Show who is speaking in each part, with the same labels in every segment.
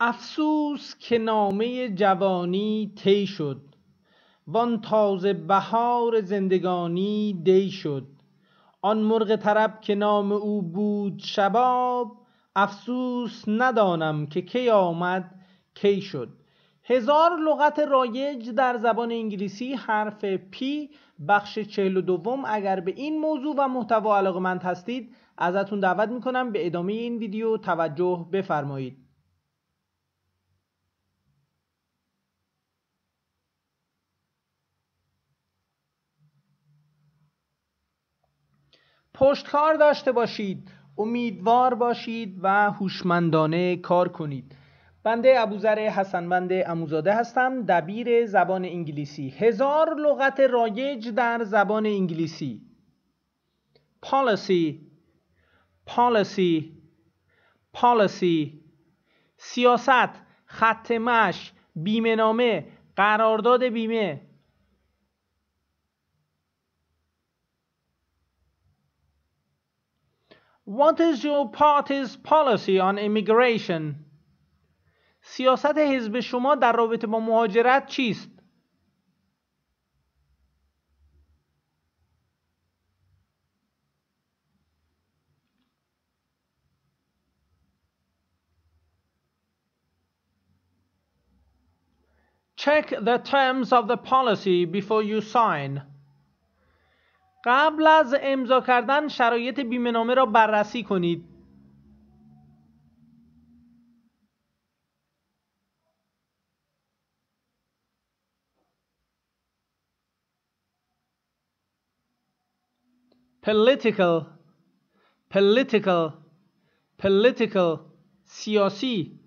Speaker 1: افسوس که نامه جوانی طی شد. وان تازه بهار زندگانی دی شد. آن مرغ طرب که نام او بود شباب افسوس ندانم که کی آمد کی شد. هزار لغت رایج در زبان انگلیسی حرف پی بخش چهل و دوم. اگر به این موضوع و محتوا علاقمند هستید ازتون دعوت می‌کنم به ادامه این ویدیو توجه بفرمایید. پشتکار داشته باشید امیدوار باشید و هوشمندانه کار کنید. بنده ابوذر حسنوند اموزاده هستم دبیر زبان انگلیسی. هزار لغت رایج در زبان انگلیسی. Policy policy policy. سیاست خط مش بیمه نامه قرارداد بیمه. What is your party's policy on immigration? سیاست حزب شما در رابطه با مهاجرت چیست؟ Check the terms of the policy before you sign. قبل از امضا کردن شرایط بیمه را بررسی کنید. political political political سیاسی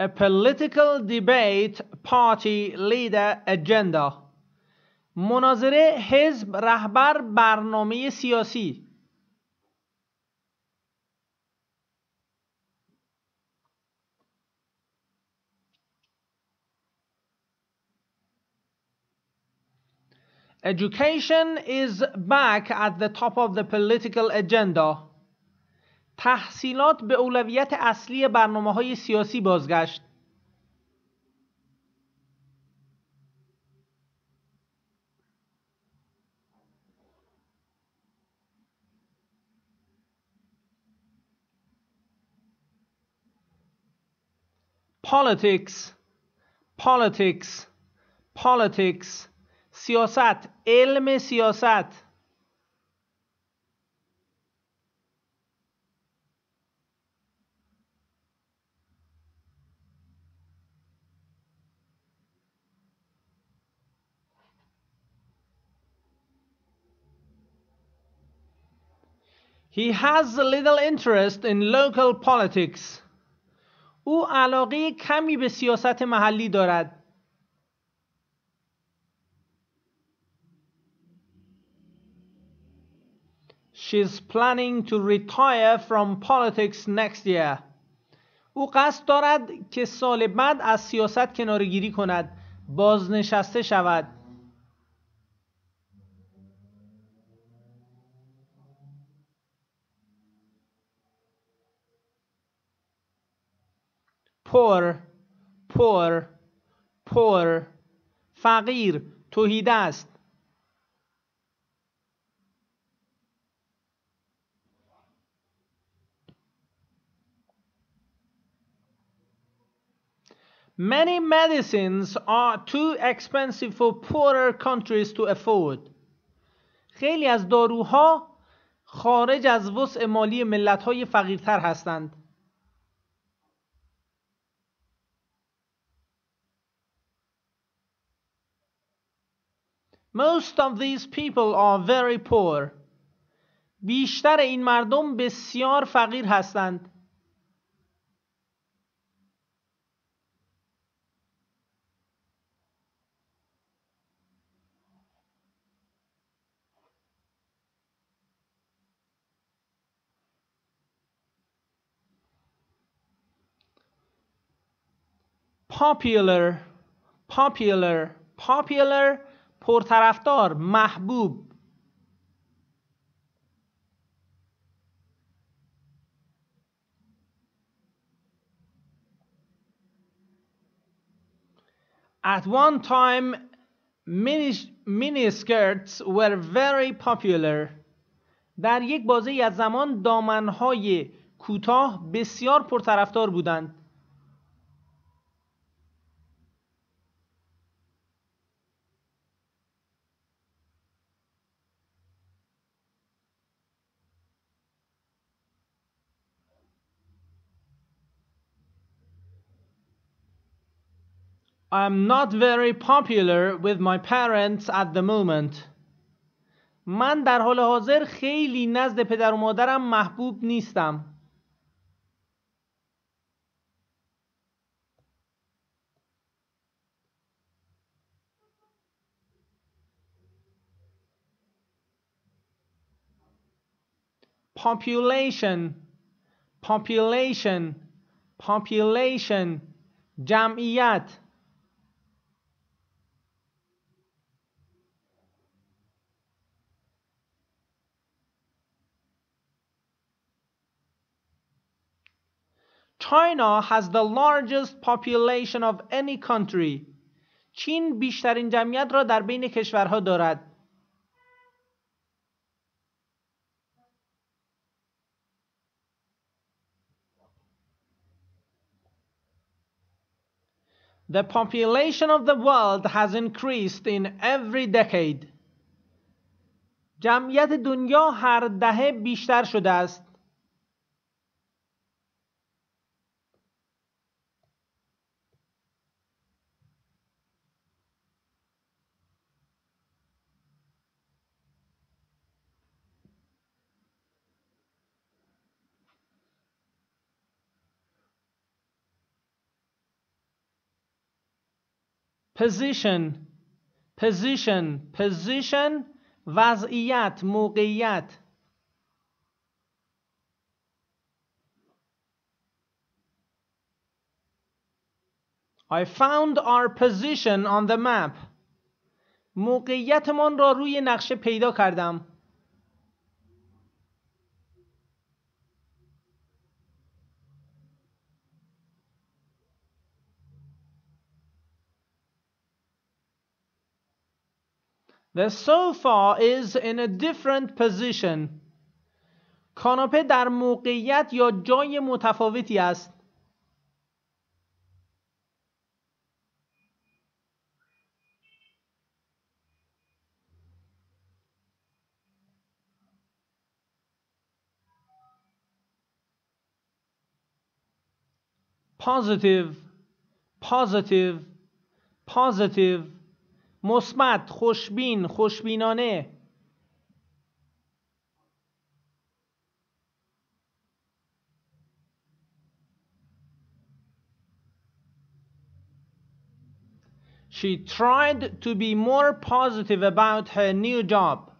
Speaker 1: a political debate party leader agenda مناظره حزب رهبر برنامه سیاسی Education is back at the top of the political agenda. تحصیلات به اولویت اصلی برنامه های سیاسی بازگشت. politics politics politics سیاست علم سیاست He has little interest in local politics. او علاقه کمی به سیاست محلی دارد. She's planning to retire from politics next year. او قصد دارد که سال بعد از سیاست کنارگیری کند بازنشسته شود poor poor poor فقیر توهیده است Many medicines are too expensive for poorer countries to afford. خیلی از داروها خارج از وسع مالی ملت‌های فقیرتر هستند. Most of these people are very poor. بیشتر این مردم بسیار فقیر هستند. popular popular popular پرطرفدار محبوب At one time, mini, miniskirts were very popular. در یک بازه از زمان دامنهای کوتاه بسیار پرطرفدار بودند. I'm not very popular with my parents at the moment. من در حال حاضر خیلی نزد پدر و مادرم محبوب نیستم. population population population جمعیت China has the largest population of any country. چین بیشترین جمعیت را در بین کشورها دارد. The population of the world has increased in every decade. جمعیت دنیا هر دهه بیشتر شده است. Position position position وضعیت موقعیت I found our position on the map موقعیتمان را روی نقشه پیدا کردم The sofa is in a different position. کاناپه در موقعیت یا جای متفاوتی است. positive positive positive مثبت خوشبین خوشبینانه She tried to be more positive about her new job.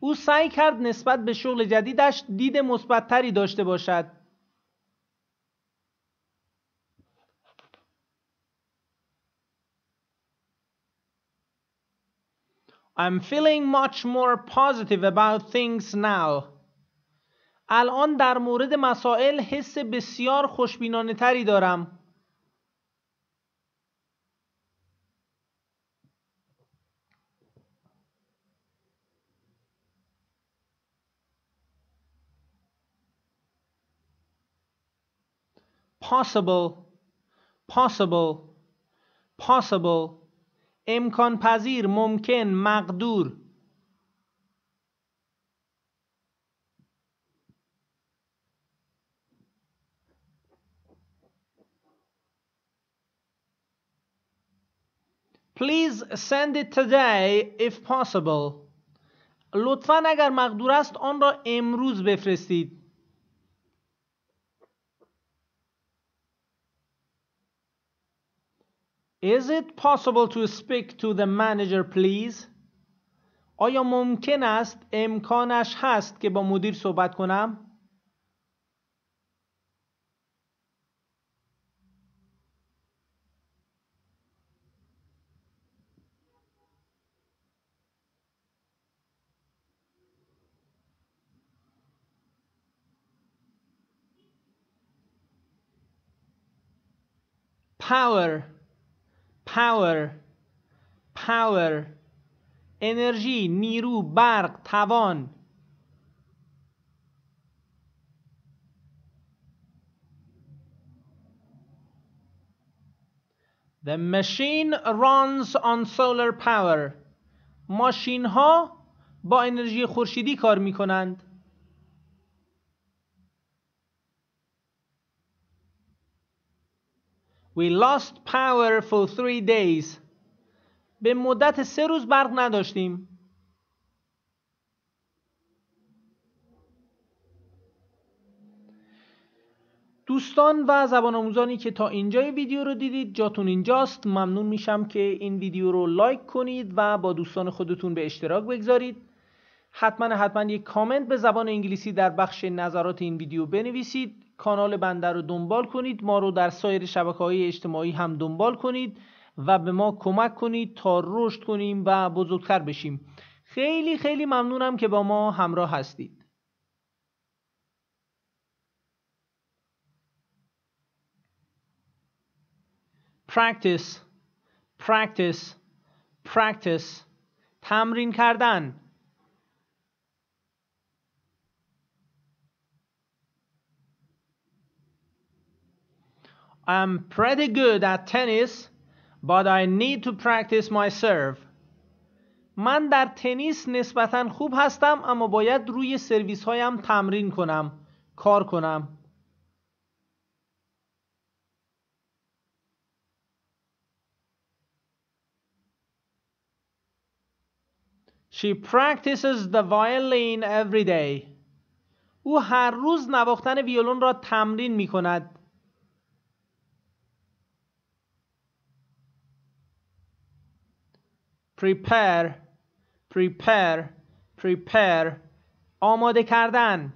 Speaker 1: او سعی کرد نسبت به شغل جدیدش دید مثبتتری داشته باشد. I'm feeling much more positive about things now. الان در مورد مسائل حس بسیار خوشبینانه تری دارم. possible possible possible امکان پذیر ممکن مقدور Please send it today if possible. لطفا اگر مقدور است آن را امروز بفرستید. Is it possible to speak to the manager please? آیا ممکن است امکانش هست که با مدیر صحبت کنم؟ power power power انرژی نیرو برق توان The machine runs on solar power. ماشین ها با انرژی خورشیدی کار می کنند. We lost power for three days. به مدت سه روز برق نداشتیم. دوستان و زبان آموزانی که تا اینجای ویدیو رو دیدید جاتون اینجاست ممنون میشم که این ویدیو رو لایک کنید و با دوستان خودتون به اشتراک بگذارید حتما حتما یک کامنت به زبان انگلیسی در بخش نظرات این ویدیو بنویسید کانال بنده رو دنبال کنید ما رو در سایر شبکه های اجتماعی هم دنبال کنید و به ما کمک کنید تا رشد کنیم و بزرگتر بشیم. خیلی خیلی ممنونم که با ما همراه هستید. Practice. Practice. Practice. تمرین کردن. I'm pretty good at tennis but I need to practice my serve من در تنیس نسبتا خوب هستم اما باید روی سرویس هایم تمرین کنم کار کنم She practices the violin every day. او هر روز نواختن ویولون را تمرین می کند. Prepare prepare prepare آماده کردن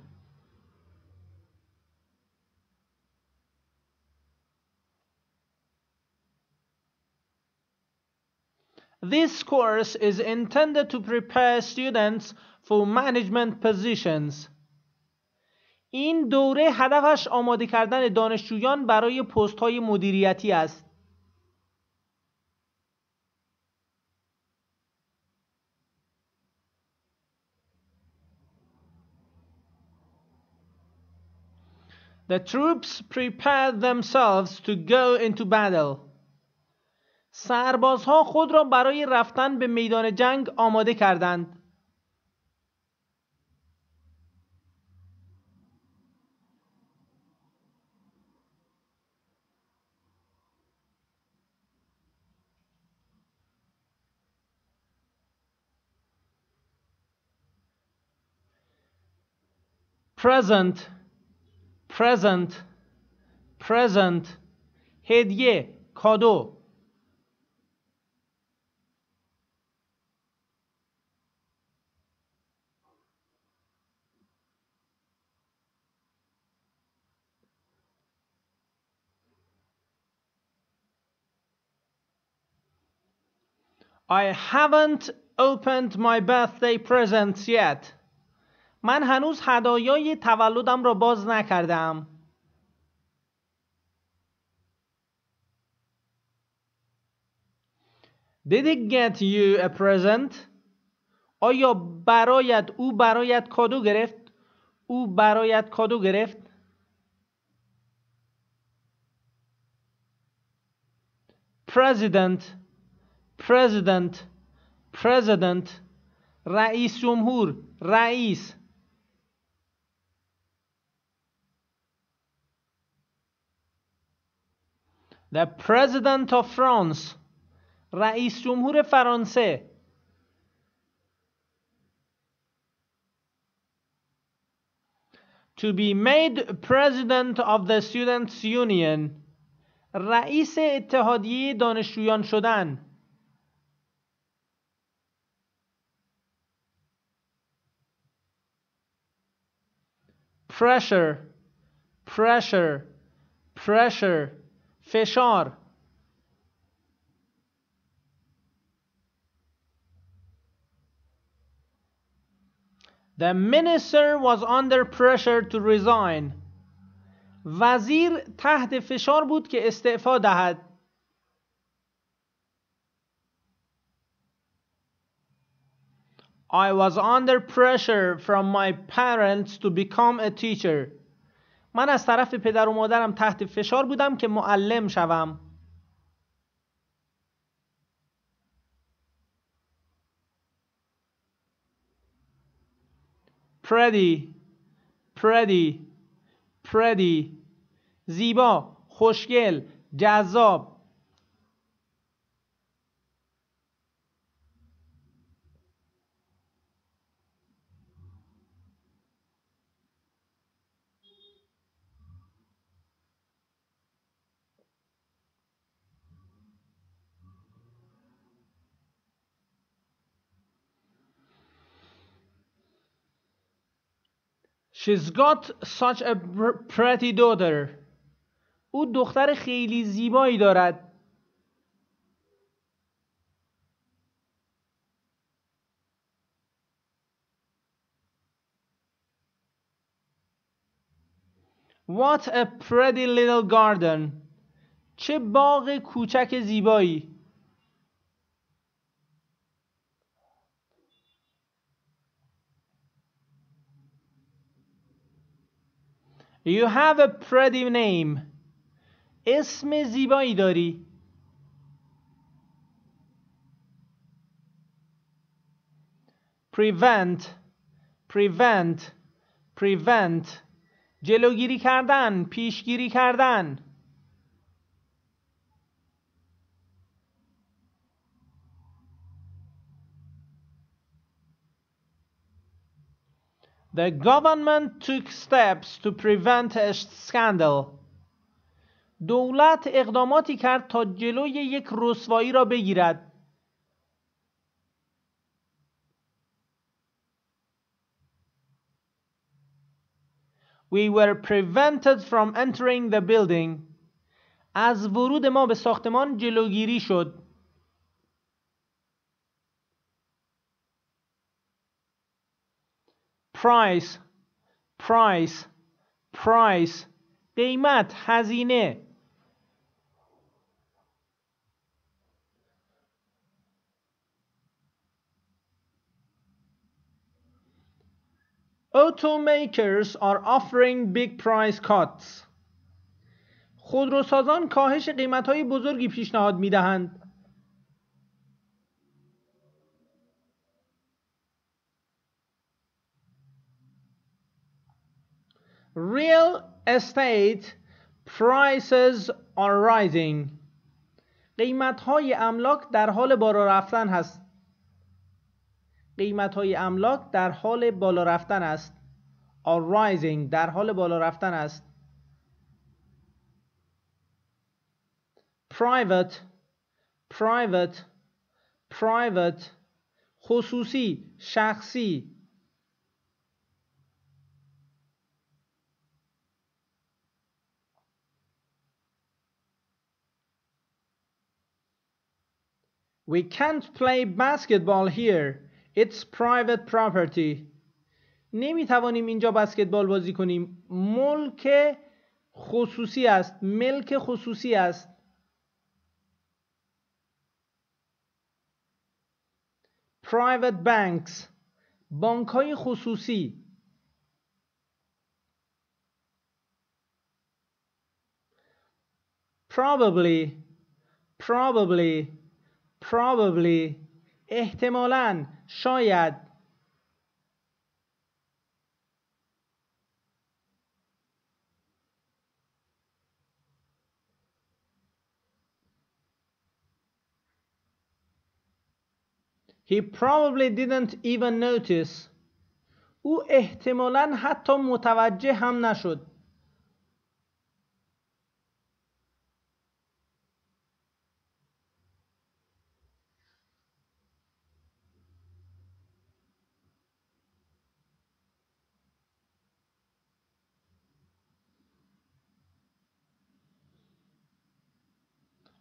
Speaker 1: This course is intended to prepare students for management positions. این دوره هدفش آماده کردن دانشجویان برای پست های مدیریتی است. The troops prepared themselves to go into battle. سربازها خود را برای رفتن به میدان جنگ آماده کردند. present present present هدیه کادو I haven't opened my birthday presents yet. من هنوز هدایای تولدم را باز نکردم. Did he get you a present? آیا برایت او برایت کادو گرفت؟ او برایت کادو گرفت؟ President president president رئیس جمهور رئیس The President of France رئیس جمهور فرانسه To be made President of the Students' Union رئیس اتحادیه دانشجویان شدن pressure pressure pressure فشار The minister was under pressure to resign. وزیر تحت فشار بود که استعفا دهد. I was under pressure from my parents to become a teacher. من از طرف پدر و مادرم تحت فشار بودم که معلم شوم. pretty pretty pretty زیبا خوشگل جذاب She's got such a pretty daughter. او دختر خیلی زیبایی دارد. What a pretty little garden. چه باغ کوچک زیبایی. You have a pretty name. اسم زیبایی داری. prevent prevent prevent جلوگیری کردن پیشگیری کردن The government took steps to prevent a scandal. دولت اقداماتی کرد تا جلوی یک رسوایی را بگیرد. We were prevented from entering the building. از ورود ما به ساختمان جلوگیری شد. Price price price قیمت هزینه Automakers are offering big price cuts. خودروسازان کاهش قیمتهای بزرگی پیشنهاد می‌دهند. Real estate prices are rising. قیمت های املاک در حال بالا رفتن هست. قیمت های املاک در حال بالا رفتن است. are rising در حال بالا رفتن است. private private private خصوصی شخصی We can't play basketball here. It's private property. نمی توانیم اینجا بسکتبال بازی کنیم. ملک خصوصی است. ملک خصوصی است. Private banks. بانک های خصوصی. Probably. Probably. Probably احتمالا شاید He probably didn't even notice. او احتمالا حتی متوجه هم نشد.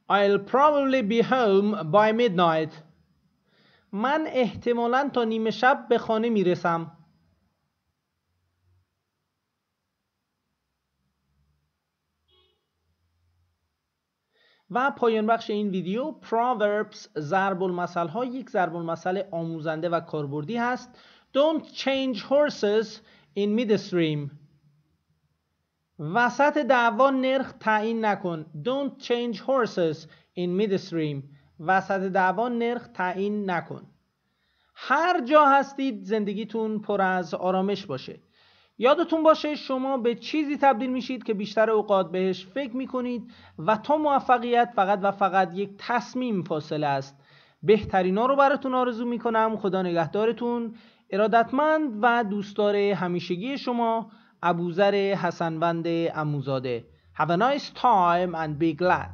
Speaker 1: I'll probably be home by midnight. من احتمالا تا نیمه شب به خانه می‌رسم. و پایان بخش این ویدیو Proverbs ضرب المثل ها یک ضرب المثل آموزنده و کاربردی هست Don't change horses in midstream وسط دعوا نرخ تعیین نکن. Don't change horses in midstream. وسط دعوا نرخ تعیین نکن. هر جا هستید زندگیتون پر از آرامش باشه. یادتون باشه شما به چیزی تبدیل میشید که بیشتر اوقات بهش فکر می‌کنید و تا موفقیت فقط و فقط یک تصمیم فاصله است. بهترینا رو براتون آرزو می‌کنم. خدا نگهدارتون. ارادتمند و دوستدار همیشگی شما. Abuzer Hasanvand Amuzadə. Have a nice time and be glad.